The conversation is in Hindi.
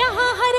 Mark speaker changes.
Speaker 1: यहाँ हर